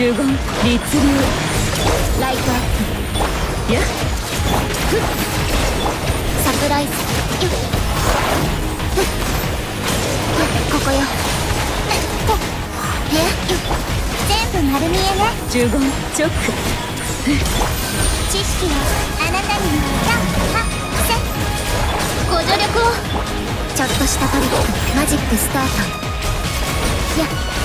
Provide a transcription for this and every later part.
呪言律流ライトアップ。や？っ。サプライズ。よっ。ここよほっ。えっ。全部丸見えね呪言チョック知識をあなたにもキャンハセご助力をちょっ。としたトリックマジックスタートやう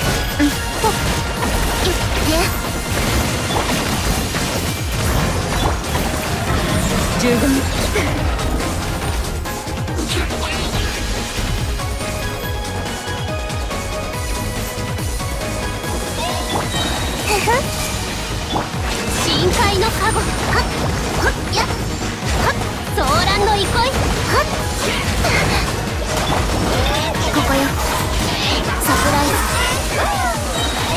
呪言深海のカゴはっやっはっソーランの憩いはっここよ。サプライズ。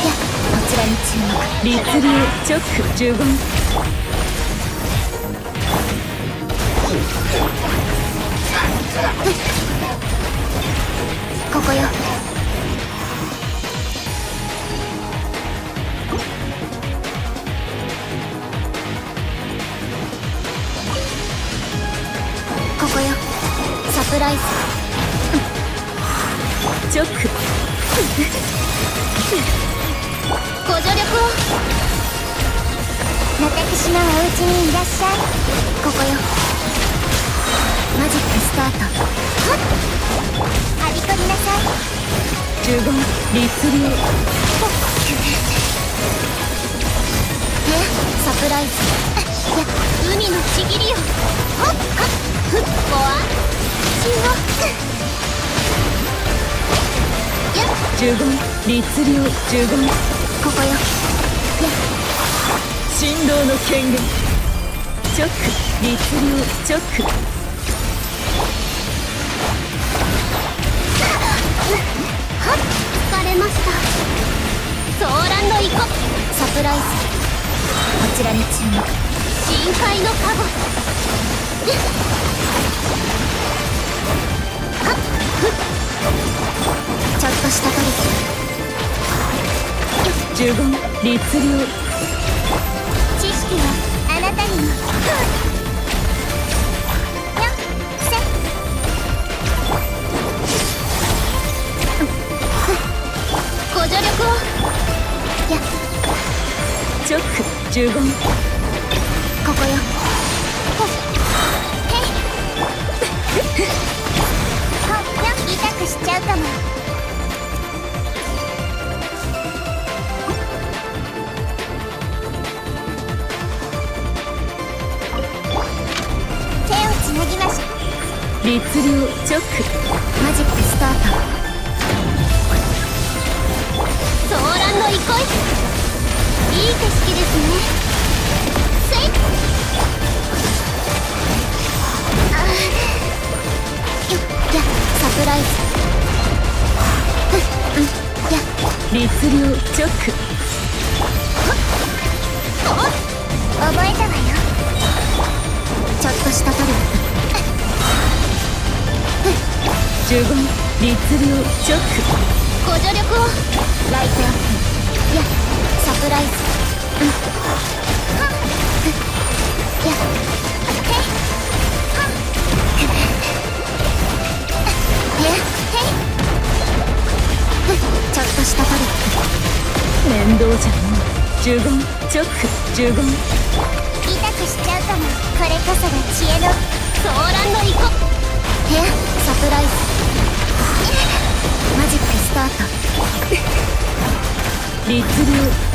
やこちらに注目。律流チョック呪言ここよ。ここよ。サプライズ。チョック。ご助力を。私のお家にいらっしゃい。ここよ呪言律流えサプライズ。や海のちぎりよ。はっふっご安心をやっ。呪言律流呪言ここよ。や振動の権限チョック律流チョックライズこちらに注目深海のカゴちょっとしたトリック呪言律流知識はあなたにもよっせご助力をやチョック呪言ここよへっ痛くしちゃうかも手をつなぎましょう律流チョックい景色ですねせいあよっやサプライズふっうんや律流チョック覚えたわよちょっとしたトリック呪言律流チョックご助力を面倒じゃのう呪言チョック呪言。ク痛くしちゃうかも。これこそが知恵のソーランのイコ。やサプライズ。マジックスタート。律流